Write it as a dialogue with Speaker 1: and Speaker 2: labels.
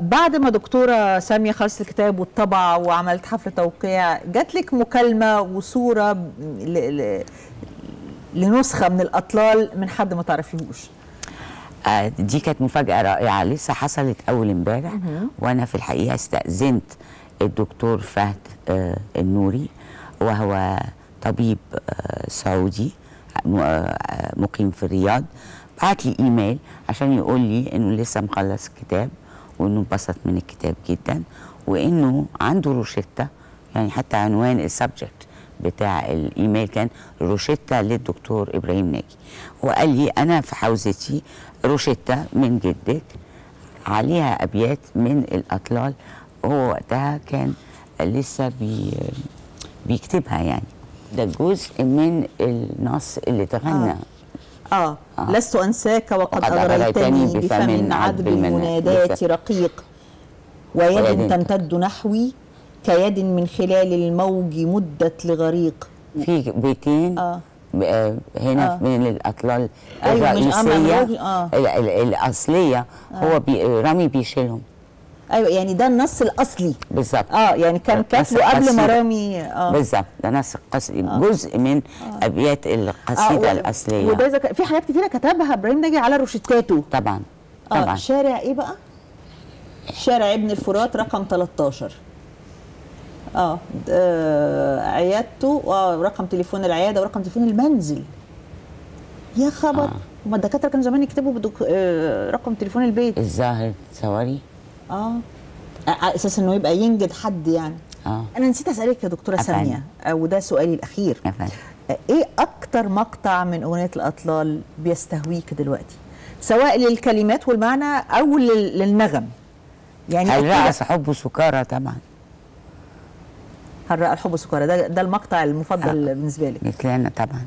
Speaker 1: بعد ما دكتورة سامية خلصت الكتاب والطبع وعملت حفل توقيع جات لك مكالمة وصورة ل... ل... لنسخة من الأطلال من حد ما تعرفيهوش؟
Speaker 2: آه، دي كانت مفاجأة رائعة. لسه حصلت أول امبارح وأنا في الحقيقة استأذنت الدكتور فهد آه، النوري وهو طبيب آه، سعودي مقيم في الرياض. بعت لي إيميل عشان يقول لي إنه لسه مخلص الكتاب وإنه انبسط من الكتاب جدا وإنه عنده روشتة يعني حتى عنوان ال subject بتاع الإيميل كان روشتة للدكتور إبراهيم ناجي وقال لي أنا في حوزتي روشتة من جدك عليها أبيات من الأطلال هو وقتها كان لسه بي بيكتبها يعني ده جزء من النص اللي تغنى
Speaker 1: آه. آه.
Speaker 2: آه.
Speaker 1: لست أنساك وقد أغريتني بفم عذب المنادات. رقيق ويد تمتد نحوي كيد من خلال الموج مدت لغريق
Speaker 2: في بيتين
Speaker 1: آه.
Speaker 2: آه هنا
Speaker 1: آه.
Speaker 2: من الأطلال
Speaker 1: أيوة، آه، الرئيسية آه.
Speaker 2: ال- ال- الأصلية هو بي رامي بيشيلهم
Speaker 1: أيوة يعني ده النص الأصلي.
Speaker 2: بالظبط.
Speaker 1: آه يعني كان كاتبه قبل ما
Speaker 2: قصيدة.
Speaker 1: رامي آه.
Speaker 2: بالظبط ده نص قصدي جزء من أبيات القصيدة
Speaker 1: و-
Speaker 2: الأصلية.
Speaker 1: وده كان- في حاجات كتيرة كتبها إبراهيم ناجي على روشتاته.
Speaker 2: طبعا
Speaker 1: آه
Speaker 2: طبعا.
Speaker 1: شارع إيه بقى؟ شارع ابن الفرات رقم 13 آه آه، عيادته آه رقم تليفون العيادة ورقم تليفون المنزل. يا خبر.
Speaker 2: آه.
Speaker 1: هما الدكاترة كانوا زمان يكتبوا بدك... آه رقم تليفون البيت.
Speaker 2: الظاهر ثواري
Speaker 1: آه. على أساس إنه يبقى ينجد حد يعني.
Speaker 2: آه.
Speaker 1: أنا نسيت أسألك يا
Speaker 2: دكتورة.
Speaker 1: سامية آه، وده سؤالي
Speaker 2: الأخير. فندم
Speaker 1: إيه أكتر مقطع من أغنية الأطلال بيستهويك دلوقتي؟ سواء للكلمات والمعنى أو لل- للنغم. يعني
Speaker 2: رأس حب سكارى طبعا.
Speaker 1: هل رأى الحب سكارى ده ده المقطع المفضل بالنسبة لك.
Speaker 2: مثلنا طبعا.